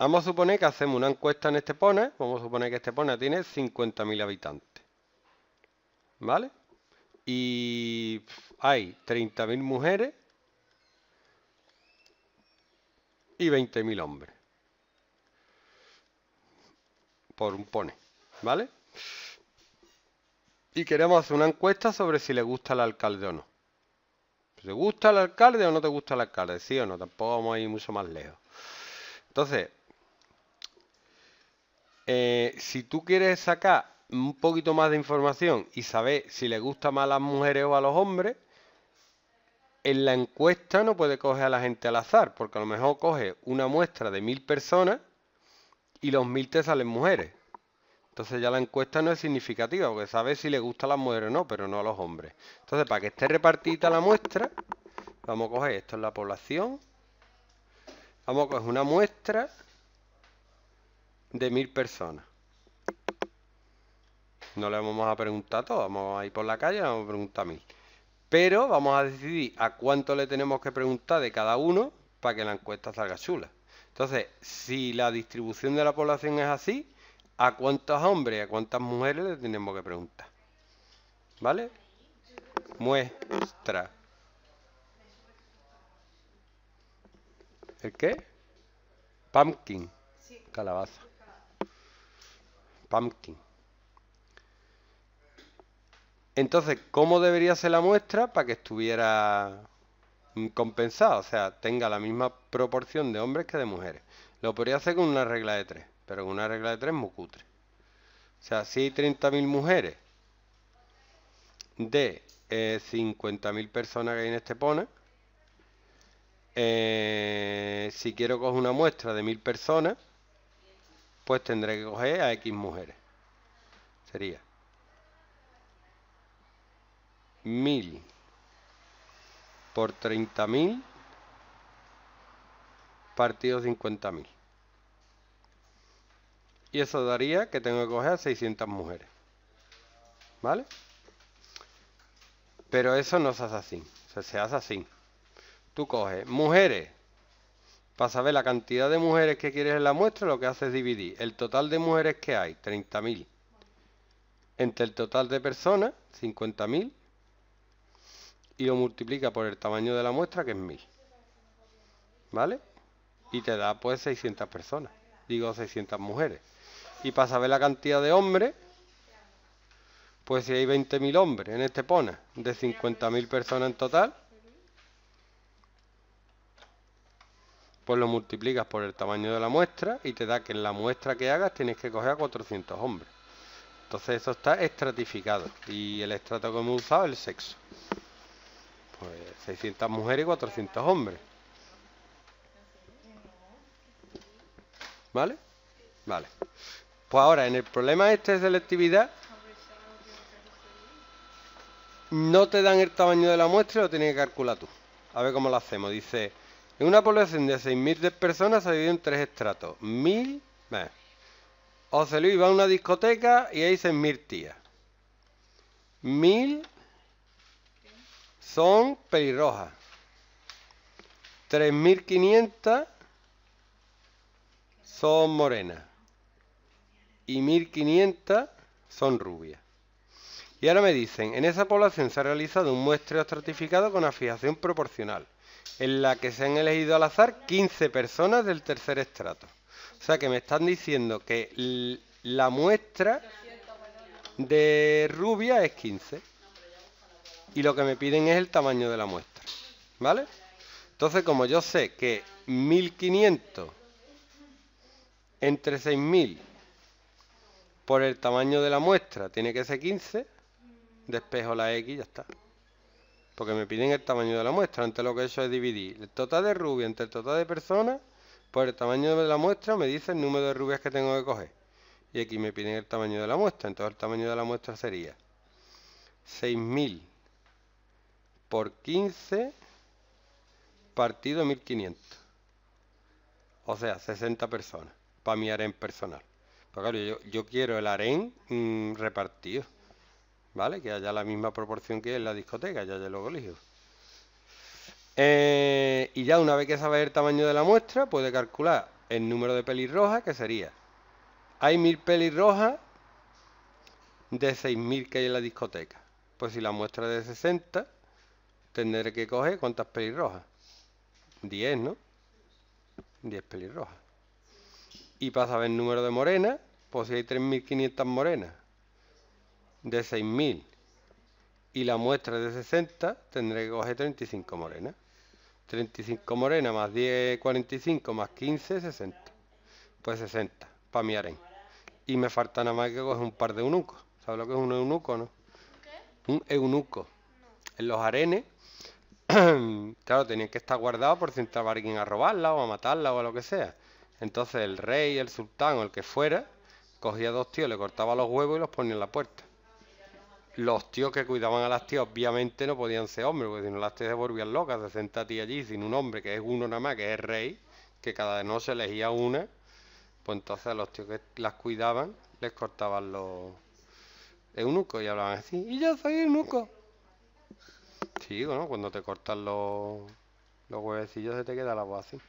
Vamos a suponer que hacemos una encuesta en este pone. Vamos a suponer que este pone tiene 50.000 habitantes. ¿Vale? Y hay 30.000 mujeres y 20.000 hombres. Por un pone. ¿Vale? Y queremos hacer una encuesta sobre si le gusta el alcalde o no. ¿Te gusta el alcalde o no te gusta el alcalde? ¿Sí o no? Tampoco vamos a ir mucho más lejos. Entonces, eh, si tú quieres sacar un poquito más de información y saber si le gusta más a las mujeres o a los hombres, en la encuesta no puede coger a la gente al azar, porque a lo mejor coge una muestra de mil personas y los mil te salen mujeres. Entonces ya la encuesta no es significativa, porque sabe si le gusta a las mujeres o no, pero no a los hombres. Entonces, para que esté repartida la muestra, vamos a coger esto en la población. Vamos a coger una muestra de mil personas. No le vamos a preguntar a todos, vamos a ir por la calle vamos a preguntar a mil. Pero vamos a decidir a cuánto le tenemos que preguntar de cada uno para que la encuesta salga chula. Entonces, si la distribución de la población es así, ¿A cuántos hombres y a cuántas mujeres le tenemos que preguntar? ¿Vale? Muestra. ¿El qué? Pumpkin. Calabaza. Pumpkin. Entonces, ¿cómo debería ser la muestra para que estuviera compensada? O sea, tenga la misma proporción de hombres que de mujeres. Lo podría hacer con una regla de tres pero con una regla de tres muy cutre. O sea, si hay 30.000 mujeres de 50.000 eh, personas que hay en este pone, eh, si quiero coger una muestra de 1.000 personas, pues tendré que coger a X mujeres. Sería 1.000 por 30.000 partido 50.000. Y eso daría que tengo que coger a 600 mujeres. ¿Vale? Pero eso no se hace así. se hace así. Tú coges mujeres. Para saber la cantidad de mujeres que quieres en la muestra, lo que haces es dividir el total de mujeres que hay, 30.000, entre el total de personas, 50.000, y lo multiplica por el tamaño de la muestra, que es 1.000. ¿Vale? Y te da pues 600 personas. Digo 600 mujeres. Y para saber la cantidad de hombres, pues si hay 20.000 hombres en este pone, de 50.000 personas en total, pues lo multiplicas por el tamaño de la muestra y te da que en la muestra que hagas tienes que coger a 400 hombres. Entonces eso está estratificado y el estrato que hemos usado es el sexo. Pues 600 mujeres y 400 hombres. ¿Vale? Vale. Pues ahora, en el problema este de selectividad, no te dan el tamaño de la muestra lo tienes que calcular tú. A ver cómo lo hacemos. Dice, en una población de 6.000 personas se ha dividido en tres estratos. 1.000... José Luis va a una discoteca y hay 6.000 tías. 1.000 son pelirrojas. 3.500 son morenas y 1500 son rubias. Y ahora me dicen, en esa población se ha realizado un muestreo estratificado con afijación proporcional, en la que se han elegido al azar 15 personas del tercer estrato. O sea que me están diciendo que la muestra de rubia es 15. Y lo que me piden es el tamaño de la muestra. ¿Vale? Entonces, como yo sé que 1500 entre 6000 por el tamaño de la muestra tiene que ser 15, despejo la X y ya está. Porque me piden el tamaño de la muestra. Antes lo que he hecho es dividir el total de rubias entre el total de personas por el tamaño de la muestra me dice el número de rubias que tengo que coger. Y aquí me piden el tamaño de la muestra. Entonces el tamaño de la muestra sería 6000 por 15 partido 1500. O sea, 60 personas para mi en personal. Pues claro, yo, quiero el harén mm, repartido, ¿vale? Que haya la misma proporción que en la discoteca, ya ya lo colegio. Eh, y ya una vez que sabes el tamaño de la muestra, puede calcular el número de pelirrojas, que sería, hay mil pelirrojas de 6.000 que hay en la discoteca. Pues si la muestra es de 60, tendré que coger cuántas pelirrojas. 10, ¿no? 10 pelirrojas. Y para saber el número de morenas, pues si hay 3.500 morenas de 6.000 y la muestra es de 60, tendré que coger 35 morenas. 35 morenas más 10, 45 más 15, 60. Pues 60, para mi harén. Y me falta nada más que coger un par de eunucos. ¿Sabes lo que es un eunuco, no? ¿Qué? Un eunuco. En los arenes, claro, tenían que estar guardados por si entraba alguien a robarla o a matarla o a lo que sea. Entonces el rey, el sultán o el que fuera, cogía dos tíos, le cortaba los huevos y los ponía en la puerta. Los tíos que cuidaban a las tías obviamente no podían ser hombres, porque si no las tías se volvían locas, se senta allí sin un hombre, que es uno nada más, que es rey, que cada noche elegía una, pues entonces a los tíos que las cuidaban les cortaban los eunucos y hablaban así, y yo soy eunuco. Sí, bueno, cuando te cortan los, los huevecillos se te queda la voz así.